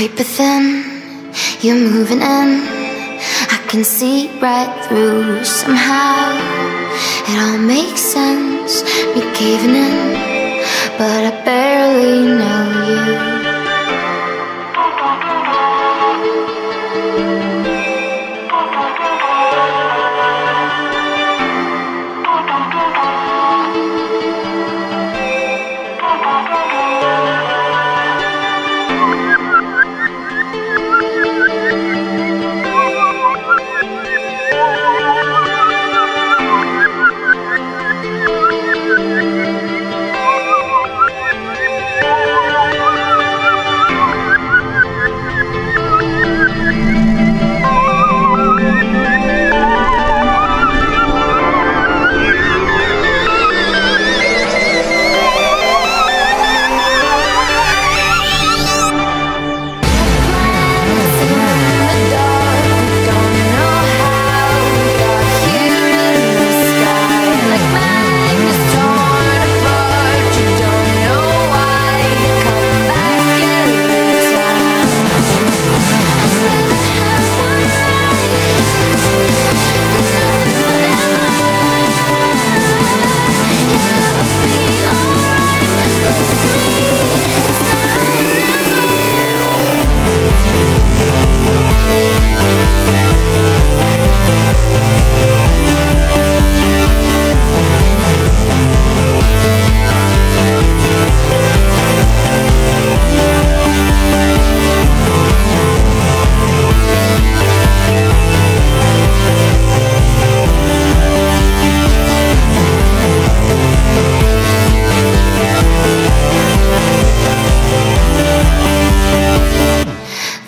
paper thin, you're moving in. I can see right through somehow. It all makes sense, me caving in, but I barely know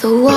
The